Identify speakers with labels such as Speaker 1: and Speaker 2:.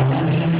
Speaker 1: Amen.